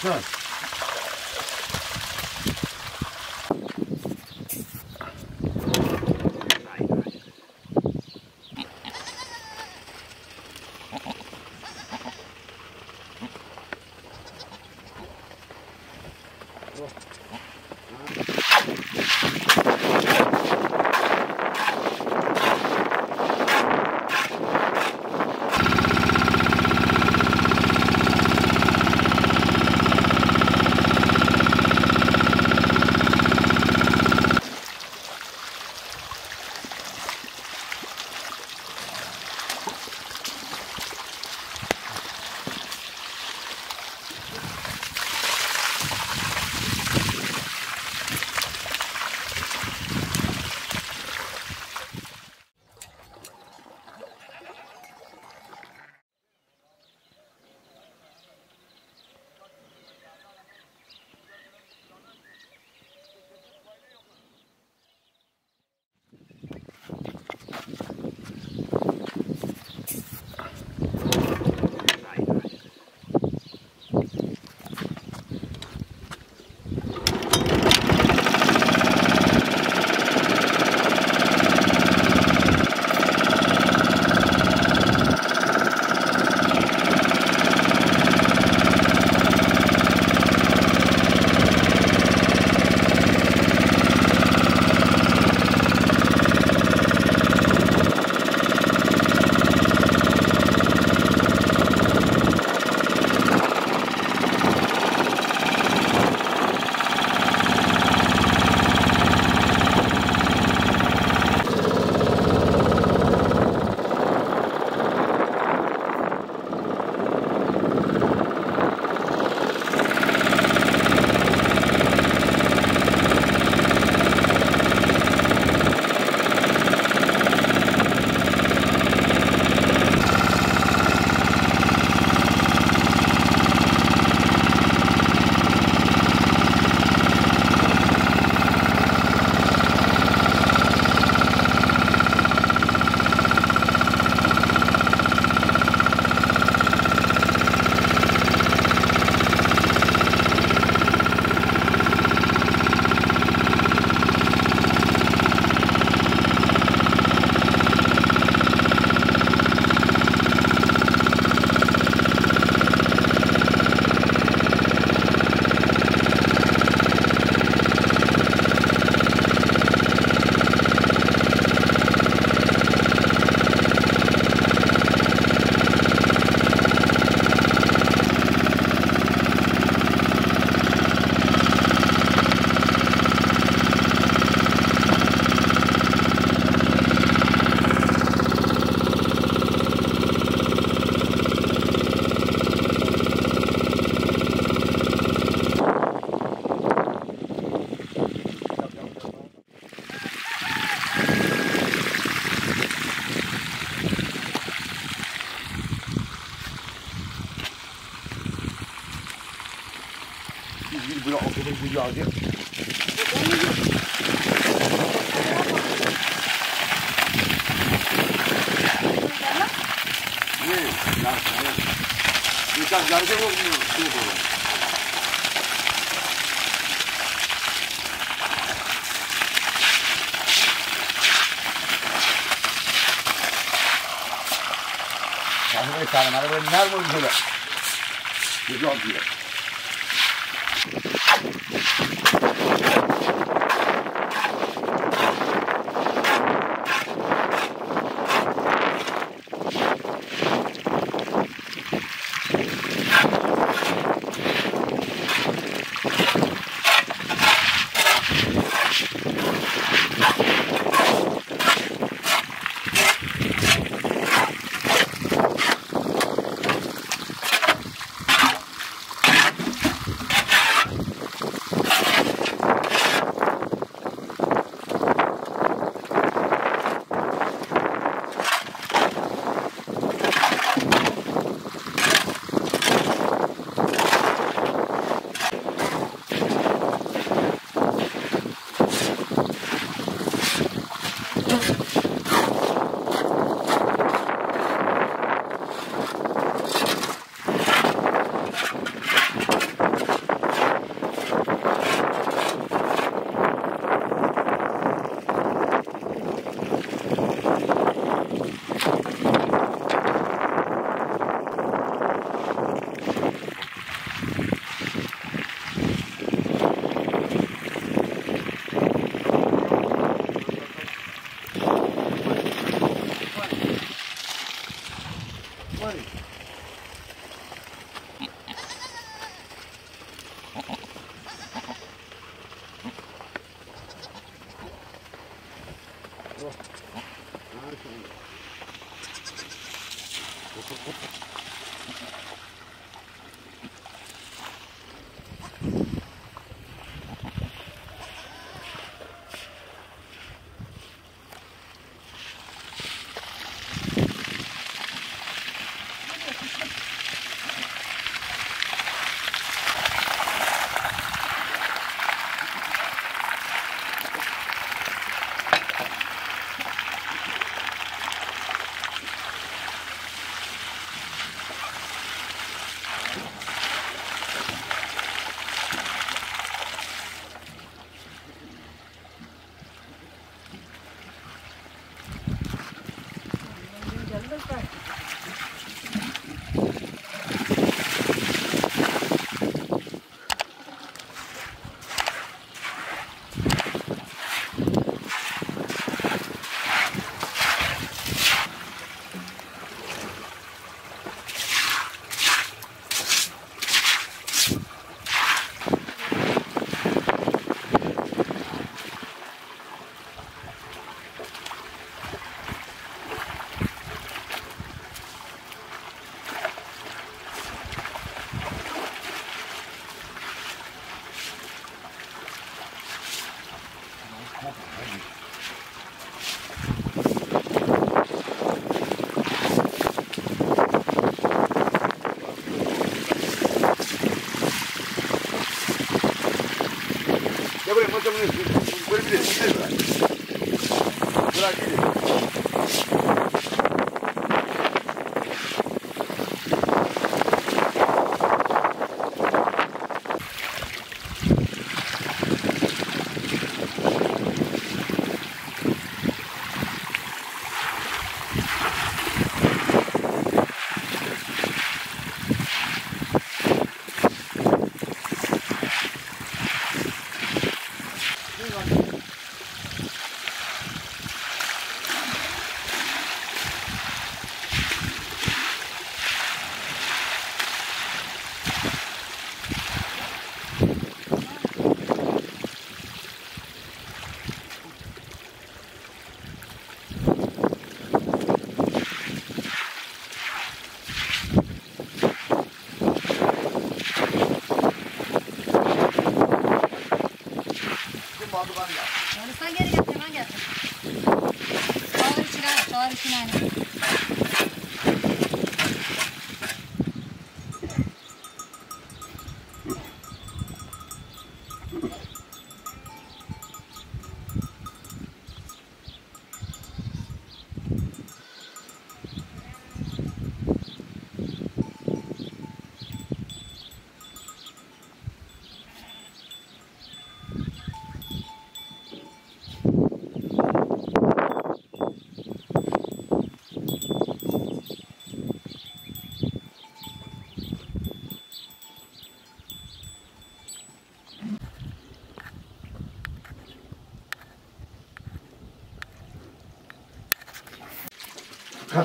Done. gücü alacak. İnsan gelecek olmuyor. Şey yapalım. Arabayı çağırın. Arabayı nerede uygulayın? Güzel diyor. Revolution.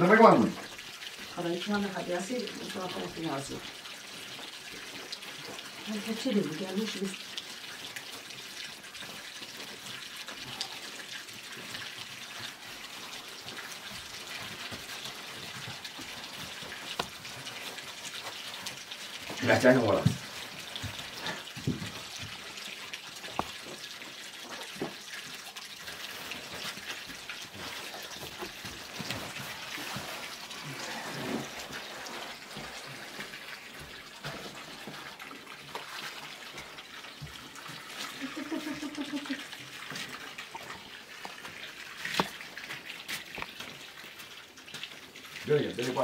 那没关系。好了，你穿的还比较碎，你穿的比较紧要些。还还吃的物件都是。你看，减轻我了。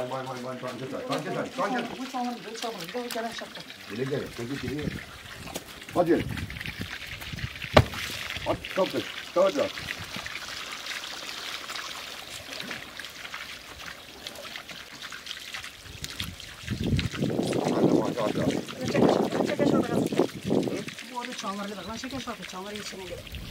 vai, vai, vai, tranca atrás, tranca atrás, tranca atrás. Vou salvar, vou salvar, vou gelen şapka. Gele gele, çocuk geliyor. Hadi gel. At kapı, kavaca. Bu arada çanları lan çekeş o, çanları içine girelim.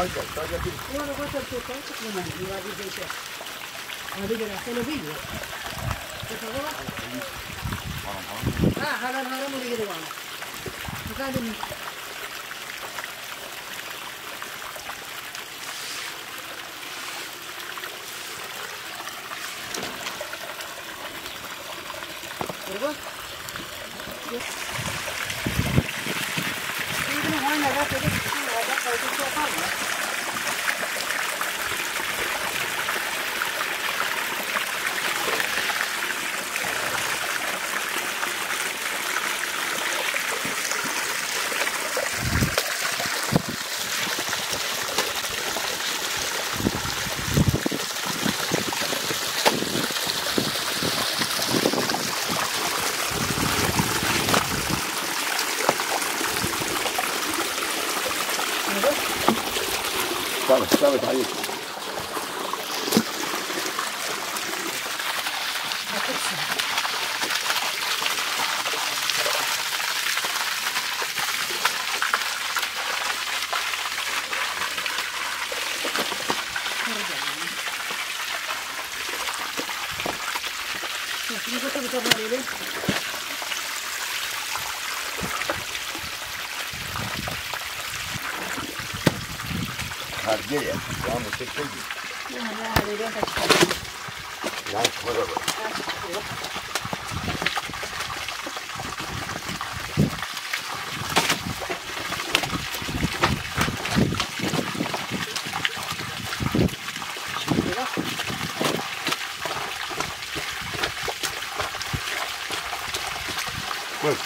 Kanka, kanka bir Bu arada zaten sokağa çıkmıyor. Ya bir de şey. Hadi gel, seni biliyor. Sokağa bak. Ha, haram haram oraya geri var. Efendim, Bak. 三个三个加一 That's whatever. Good.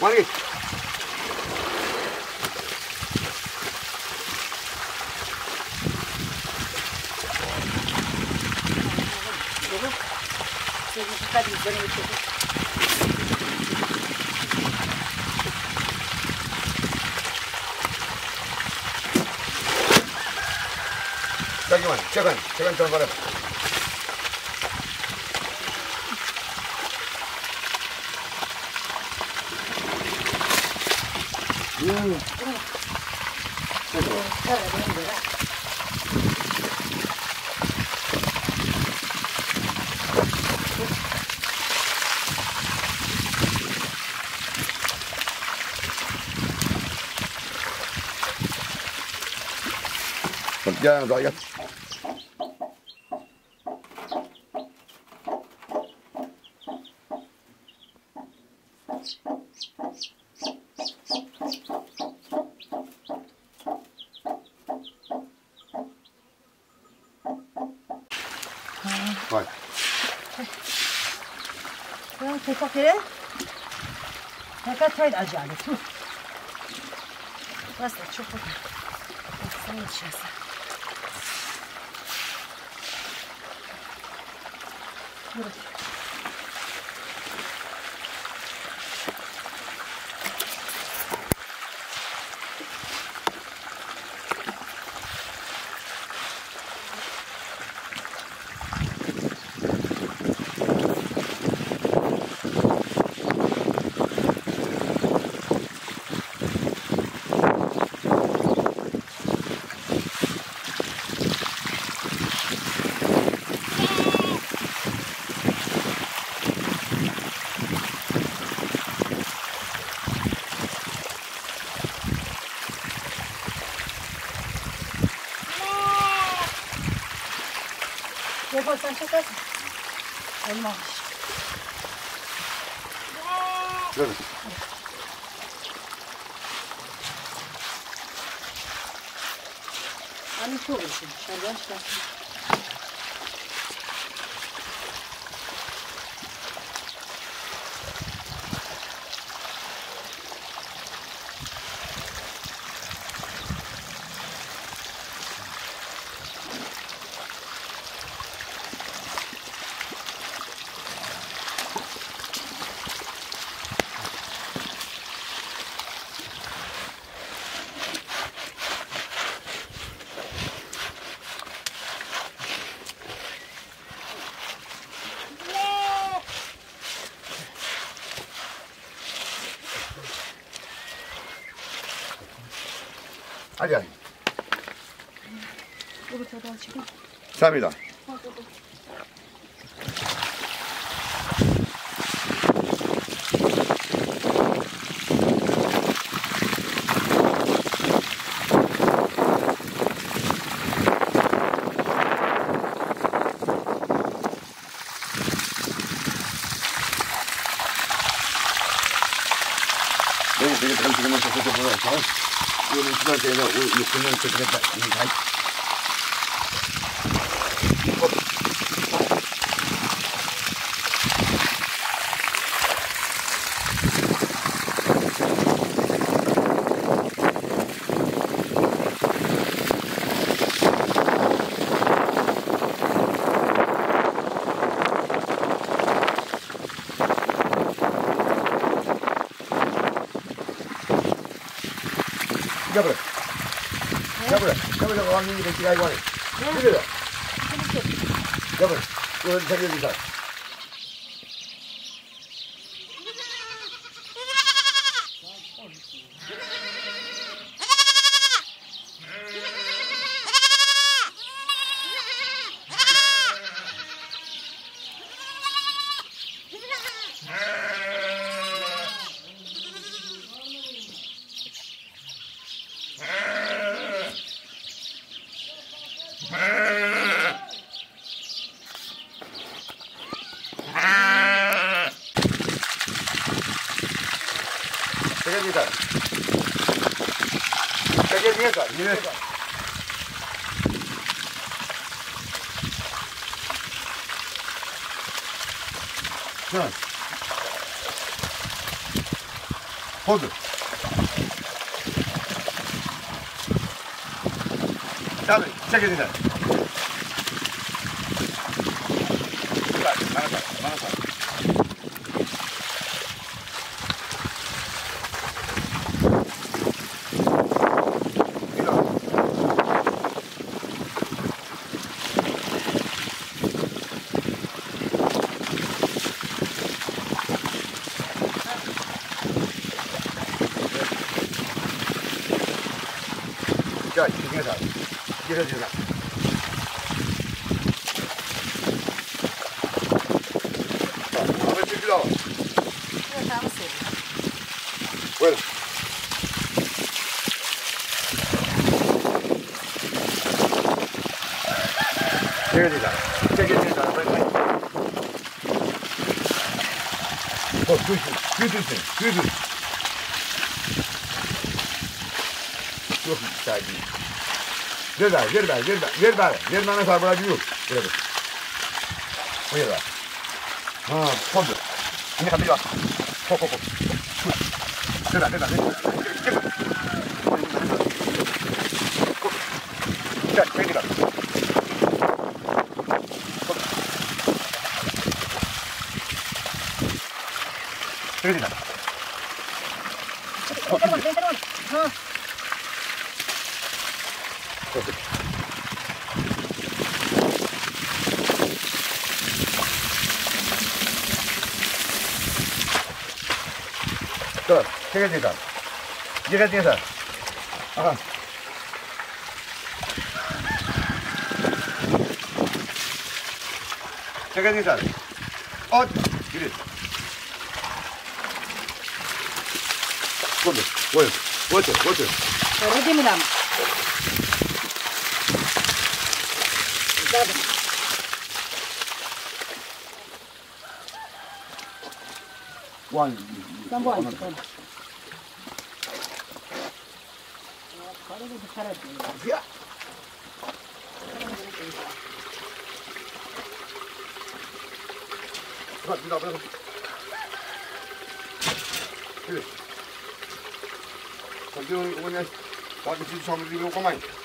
What is 잠깐만, 잠깐, 잠깐 좀 걸어. 음. 야, 너 이 はい。これを手かけ？高い味ある。まずちょっとお伝えしなさい。Şöyle bir şey dışarıda. 아니 아니. 이거 저도 지금. 3이다. の程度、ゆっくり乗ってくださ。い。왕님이 같이 가고 하네. 그래요. 잡으래. 이거 살려주자. 살려주자. 下来，下去，下去。过来，拿个伞，拿个伞。Bueno. Llega Llega Llega Oh, good, good, good, good, good. Çok sakin. Ver ver, ver ver, ver ver, ver ver. Ver bana sabıracı yok. Ver ver. Ver ver. Ha, kondu. Yine kapıyı bak. Kok kok kok. 出た出た出た Good. 这个这个，一个这个，啊。这个这个？哦，对的。过去，过，过去，过去。我来接了。的？王，张哥，いやあ、危ない危な。上に、私、寒いのかい。